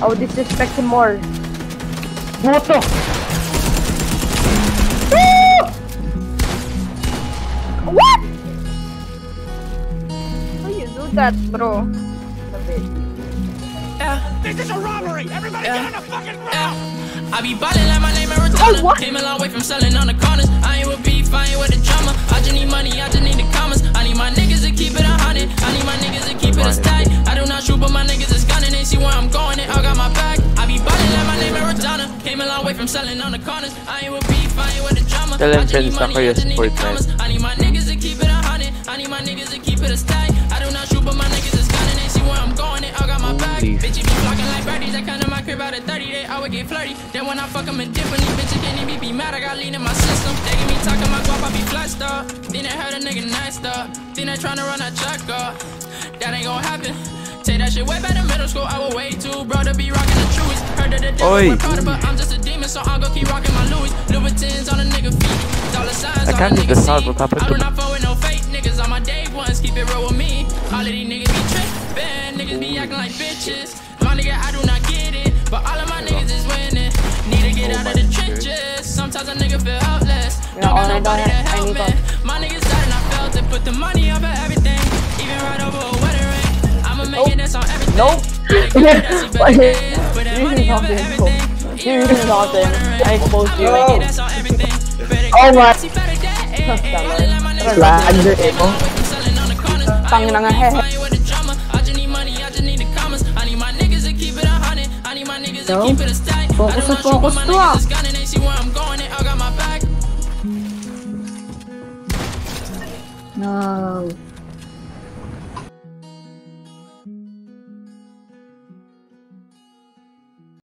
Oh, I would disrespect him more. Boto! What? How you do that, bro? This is a robbery! Everybody Yeah. get on the fucking ground! Yeah. I be ballin' like my name is oh, Rihanna. Oh, what? Came a long way from selling on the corners. I ain't with beef, I ain't with the drama. I just need money, I just need the Came a long from selling on the corners. I ain't with beef, I ain't with the drama. Tell I them need friends money, ako I just need Fortnite. commas. I need my niggas to keep it a hundred. I need my niggas to keep it a stack. I do not shoot, but my niggas is gunning. They see where I'm going, they all got my back. Holy. Bitches be flocking like birdies. I come to my crib out at 30, they always get flirty. Then when I fuck them in different, these bitches can't even be mad. I got lean in my system. They give me talking my guap, I be flat star. Then they heard a nigga nice dog. Then they tryna run a truck up. That ain't gon' happen. Take that shit way back in middle school. I was way too bro to be rocking the truest. Heard that the devil Oi. work harder, but I'm just a demon, so I'm gon' keep rocking my Louis. Louboutins on a nigga feet. Dollar signs I on can't a get nigga this out, seat. what happened I do not fuck with no fake niggas on my day ones. Keep it real with me. All of these niggas be trippin'. Niggas be acting like bitches. My nigga, I do not get it. But all of my niggas is winning. Need to get Oh out of the trenches. Sometimes a nigga feel helpless. Don't all got nobody to help me. My niggas died and I felt it. Put the money over everything. Even right over a wedding ring. I'ma make it this on everything. Nope. Gotta a wedding I exposed you. Better Oh my- Slander. I Tangin na nga, with he. beef, I ain't with the drama. I just need money, I just need the commas. I need my niggas to keep it a hundred. I need my niggas to No. Focus na focus. No.